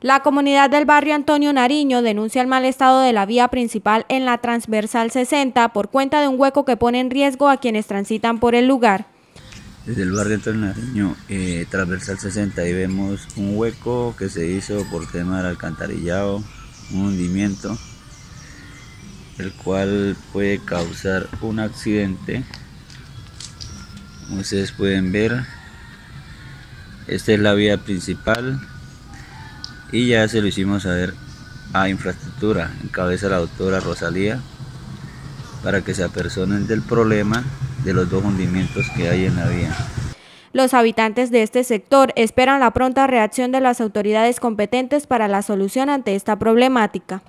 La comunidad del barrio Antonio Nariño denuncia el mal estado de la vía principal en la transversal 60 por cuenta de un hueco que pone en riesgo a quienes transitan por el lugar. Desde el barrio Antonio Nariño, eh, transversal 60, ahí vemos un hueco que se hizo por tema del alcantarillado, un hundimiento, el cual puede causar un accidente. Como ustedes pueden ver, esta es la vía principal y ya se lo hicimos saber a infraestructura en cabeza la doctora Rosalía para que se apersonen del problema de los dos hundimientos que hay en la vía. Los habitantes de este sector esperan la pronta reacción de las autoridades competentes para la solución ante esta problemática.